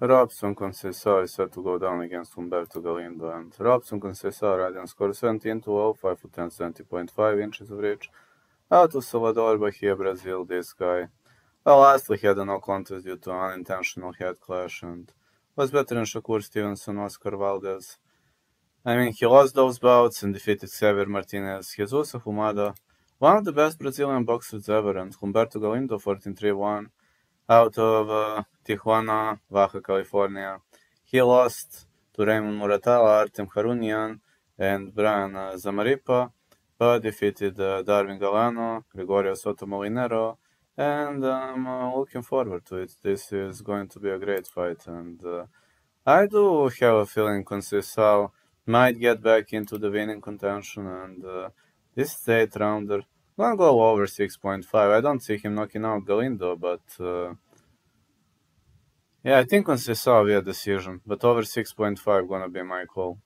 Robson Conceição is set to go down against Humberto Galindo, and Robson Conceição Radian score 17 to 0, 5 foot 10, 70.5 inches of reach. Out of Salvador Bahia, Brazil, this guy. Well, lastly had a no contest due to unintentional head clash and was better than Shakur Stevenson, Oscar Valdez. I mean, he lost those bouts and defeated Xavier Martinez, Jesus Humada, one of the best Brazilian boxers ever, and Humberto Galindo 14-3-1 out of uh, Tijuana, Baja California. He lost to Raymond Muratalla, Artem Harutyunyan, and Brian uh, Zamaripa, but defeated uh, Darwin Galano, Gregorio Soto Molinero, and I'm uh, looking forward to it. This is going to be a great fight, and uh, I do have a feeling Conceição might get back into the winning contention, and uh, this eighth rounder gonna go over 6.5. I don't see him knocking out Galindo, but uh, yeah, I think Conceição via decision, but over 6.5 gonna be my call.